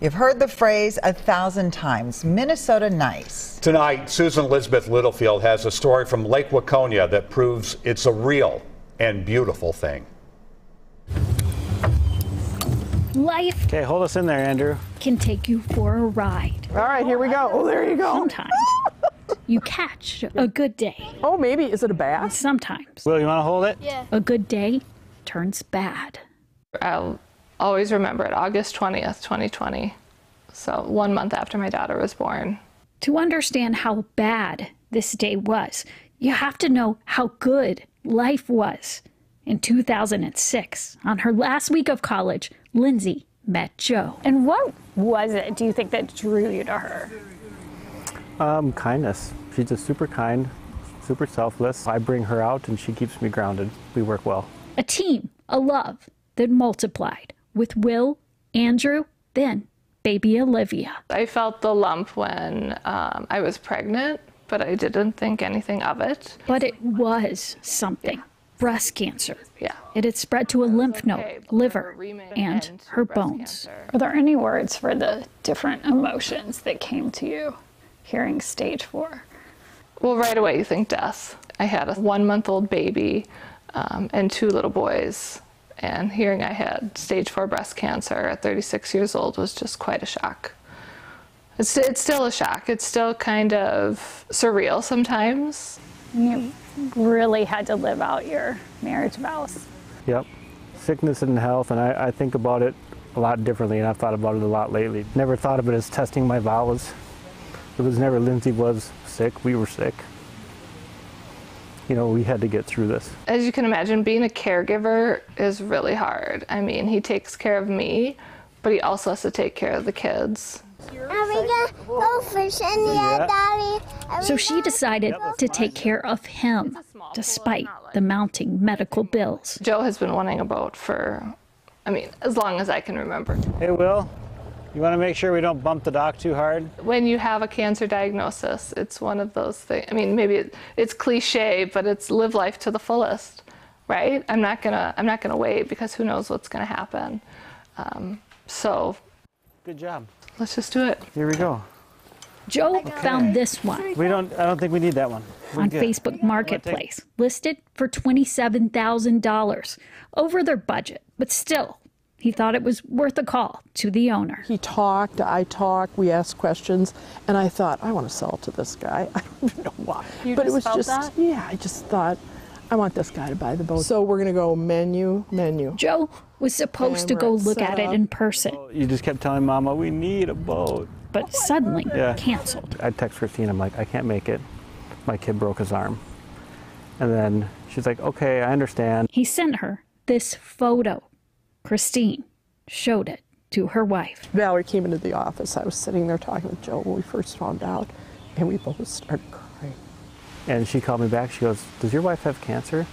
You've heard the phrase a thousand times Minnesota nice. Tonight, Susan Elizabeth Littlefield has a story from Lake Waconia that proves it's a real and beautiful thing. Life Okay, hold us in there, Andrew. can take you for a ride. All right, here we go. Oh, there you go. Sometimes you catch a good day. Oh, maybe. Is it a bass? Sometimes Will, you want to hold it? Yeah. A good day turns bad. I'll always remember it, August 20th, 2020. So, one month after my daughter was born. To understand how bad this day was, you have to know how good life was. In 2006, on her last week of college, Lindsay met Joe. And what was it, do you think, that drew you to her? Um, kindness. She's just super kind, super selfless. I bring her out and she keeps me grounded. We work well. A team, a love that multiplied with Will, Andrew, then baby Olivia. I felt the lump when um, I was pregnant, but I didn't think anything of it. But it was something breast cancer. Yeah. It had spread to a lymph node, Okay, liver, and and her bones. cancer. Are there any words for the different emotions that came to you hearing stage four? Well, right away you think death. I had a one month old baby um, and two little boys. And hearing I had stage four breast cancer at 36 years old was just quite a shock. It's, it's still a shock. It's still kind of surreal sometimes. You really had to live out your marriage vows. Yep. Sickness and health, and I, I think about it a lot differently, and I've thought about it a lot lately. Never thought of it as testing my vows. It was never Lindsay was sick, we were sick. You know, we had to get through this. As you can imagine, being a caregiver is really hard. I mean, he takes care of me, but he also has to take care of the kids. Are we gonna go fishing Yeah. Daddy? So she decided to take care of him despite the mounting medical bills. Joe has been wanting a boat for, I mean, as long as I can remember. Hey, Will, you want to make sure we don't bump the dock too hard? When you have a cancer diagnosis, it's one of those things. I mean, maybe it, it's cliche, but it's live life to the fullest, right? I'm not gonna, I'm not gonna wait because who knows what's gonna happen. Um, so Good job. let's just do it. Here we go. Joe found this one We don't. I don't think we need that one. We're on good. Facebook Marketplace, listed for $27,000, over their budget, but still, he thought it was worth a call to the owner. He talked, I talked, we asked questions, and I thought, I want to sell it to this guy. I don't even know why. You but it was felt just, that? yeah, I just thought, I want this guy to buy the boat. So we're going to go menu, menu. Joe was supposed to go look set at it up. in person, You just kept telling Mama we need a boat. but suddenly Yeah. canceled. I text Christine. I'm like, I can't make it. My kid broke his arm. And then she's like, Okay, I understand. He sent her this photo. Christine showed it to her wife. Valerie came into the office. I was sitting there talking with Joe when we first found out, and we both started crying. And she called me back. She goes, Does your wife have cancer?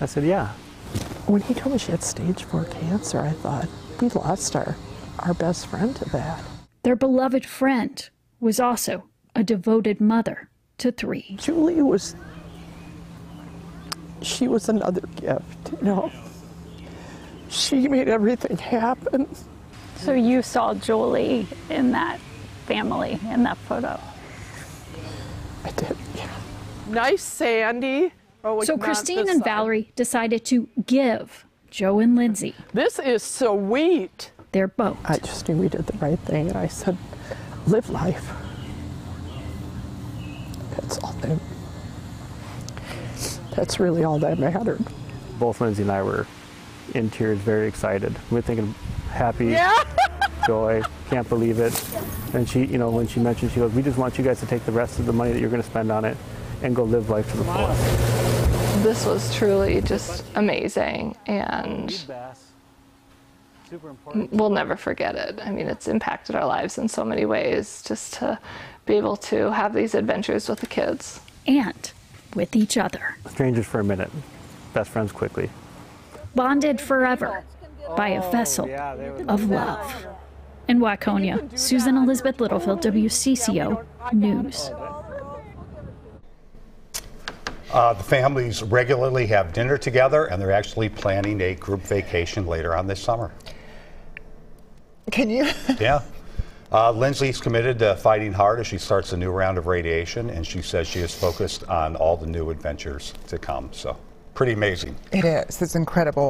I said, Yeah. When he told me she had stage four cancer, I thought, we lost our, our best friend to that. Their beloved friend was also a devoted mother to three. Julie was, she was another gift, you know. She made everything happen. So you saw Julie in that family, in that photo. I did, yeah. Nice, Sandy. Oh, So Christine and side. Valerie decided to give Joe and Lindsay This is sweet. their boat. I just knew we did the right thing, and I said, live life. That's all that. That's really all that mattered. Both Lindsay and I were in tears, very excited. We are thinking happy, joy, can't believe it. And she, you know, when she mentioned, she goes, We just want you guys to take the rest of the money that you're going to spend on it and go live life to the fullest. This was truly just amazing, and we'll never forget it. I mean, it's impacted our lives in so many ways just to be able to have these adventures with the kids. and with each other, Strangers for a minute, best friends quickly. Bonded forever by a vessel of love. In Waconia, Susan Elizabeth Littlefield, WCCO News. Uh, the families regularly have dinner together, and they're actually planning a group vacation later on this summer. Can you? Yeah. Uh, Lindsay's committed to fighting hard as she starts a new round of radiation, and she says she is focused on all the new adventures to come. So, pretty amazing. It is. It's incredible.